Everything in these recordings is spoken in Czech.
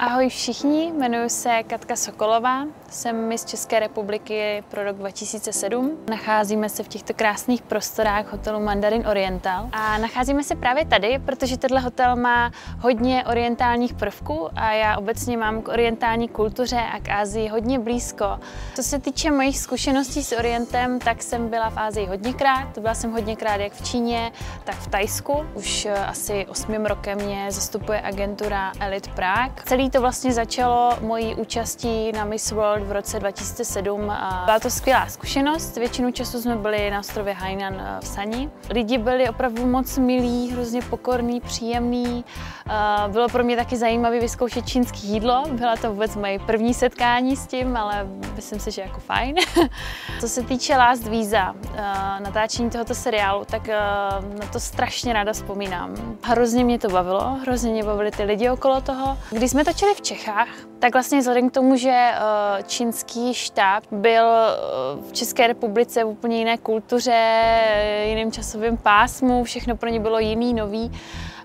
Ahoj všichni, jmenuji se Katka Sokolová, jsem z České republiky pro rok 2007. Nacházíme se v těchto krásných prostorách hotelu Mandarin Oriental a nacházíme se právě tady, protože tenhle hotel má hodně orientálních prvků a já obecně mám k orientální kultuře a k Ázii hodně blízko. Co se týče mojich zkušeností s Orientem, tak jsem byla v Ázii hodněkrát. Byla jsem hodněkrát jak v Číně, tak v Tajsku. Už asi osmým rokem mě zastupuje agentura Elite Prague. Celý to vlastně začalo mojí účastí na Miss World v roce 2007. A byla to skvělá zkušenost. Většinu času jsme byli na ostrově Hainan eh, v Sani. Lidi byli opravdu moc milí, hrozně pokorný, příjemný. Bylo pro mě taky zajímavé vyzkoušet čínské jídlo. Byla to vůbec moje první setkání s tím, ale myslím si, že jako fajn. Co se týče Last Visa, eh, natáčení tohoto seriálu, tak eh, na to strašně ráda vzpomínám. Hrozně mě to bavilo, hrozně mě bavili ty lidi okolo toho. Když jsme točili v Čechách, tak vlastně vzhledem k tomu, že eh, čínský štáb byl v České republice v úplně jiné kultuře, jiným časovým pásmu, všechno pro ně bylo jiný, nový,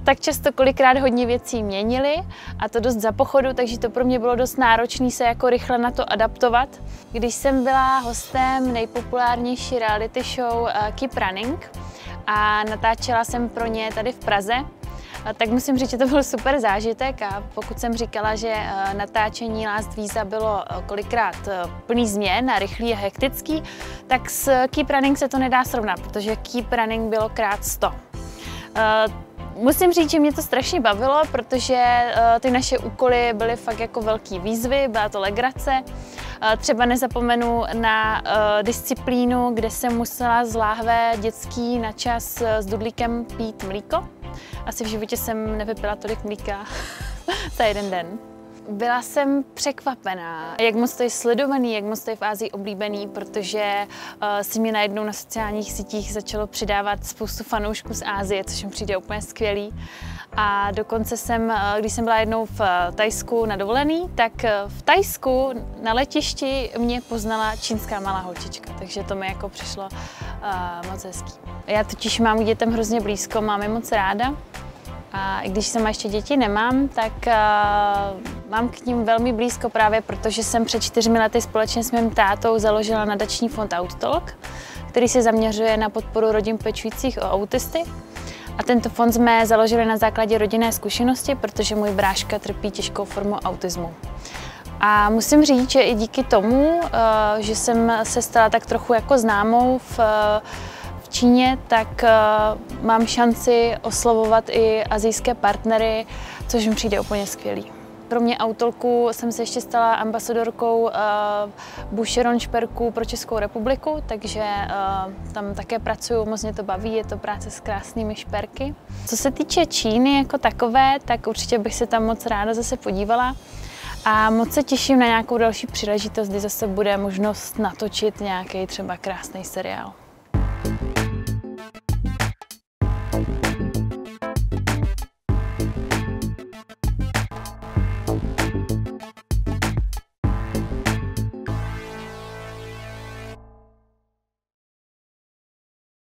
tak často kolikrát hodně věcí měnili a to dost za pochodu, takže to pro mě bylo dost náročné se jako rychle na to adaptovat. Když jsem byla hostem nejpopulárnější reality show Keep Running a natáčela jsem pro ně tady v Praze, tak musím říct, že to byl super zážitek a pokud jsem říkala, že natáčení Last Visa bylo kolikrát plný změn a rychlý a hektický, tak s Keep Running se to nedá srovnat, protože Keep Running bylo krát 100. Musím říct, že mě to strašně bavilo, protože ty naše úkoly byly fakt jako velký výzvy, byla to legrace. Třeba nezapomenu na disciplínu, kde jsem musela z láhve dětský na čas s dudlíkem pít mlíko. Asi v životě jsem nevypila tolik mlíka za jeden den. Byla jsem překvapená, jak moc to je sledovaný, jak moc to je v Ázii oblíbený, protože uh, si mě najednou na sociálních sítích začalo přidávat spoustu fanoušků z Ázie, což mi přijde úplně skvělý. A dokonce jsem, uh, když jsem byla jednou v uh, Tajsku na dovolený, tak v Tajsku na letišti mě poznala čínská malá holčička, takže to mi jako přišlo uh, moc hezký. Já totiž mám k dětem hrozně blízko, mám je moc ráda. A i když sama ještě děti nemám, tak uh, mám k ním velmi blízko právě protože jsem před čtyřmi lety společně s mým tátou založila nadační fond Outtalk, který se zaměřuje na podporu rodin pečujících o autisty. A tento fond jsme založili na základě rodinné zkušenosti, protože můj bráška trpí těžkou formou autismu. A musím říct, že i díky tomu, že jsem se stala tak trochu jako známou v Číně, tak uh, mám šanci oslovovat i azijské partnery, což mi přijde úplně skvělý. Kromě Autolku jsem se ještě stala ambasadorkou uh, Boucheron šperků pro Českou republiku, takže uh, tam také pracuju, moc mě to baví, je to práce s krásnými šperky. Co se týče Číny jako takové, tak určitě bych se tam moc ráda zase podívala. A moc se těším na nějakou další příležitost, kdy zase bude možnost natočit nějaký třeba krásný seriál.